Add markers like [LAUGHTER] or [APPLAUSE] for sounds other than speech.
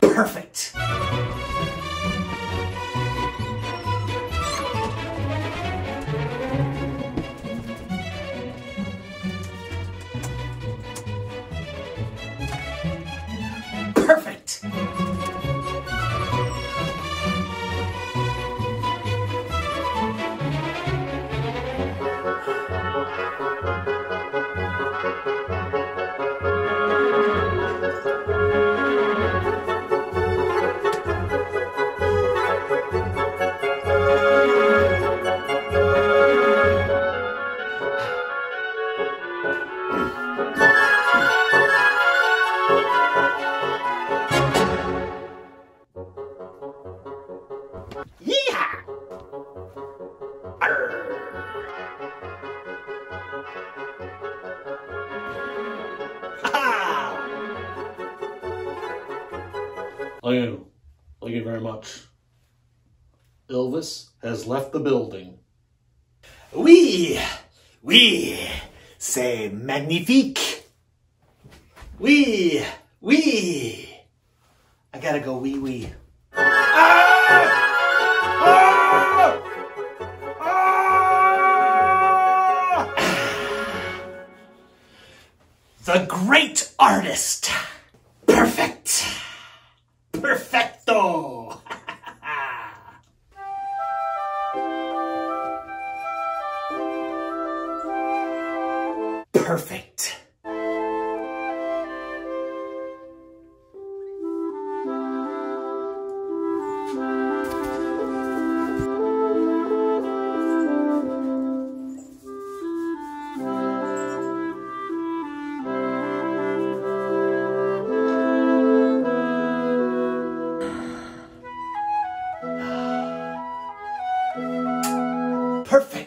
Perfect. Yeehaw! Ha! Thank you. Thank you very much. Elvis has left the building. Oui, oui, c'est magnifique. Oui, oui. I gotta go wee wee. Ah! The great artist. Perfect. Perfecto. [LAUGHS] Perfect. Perfect.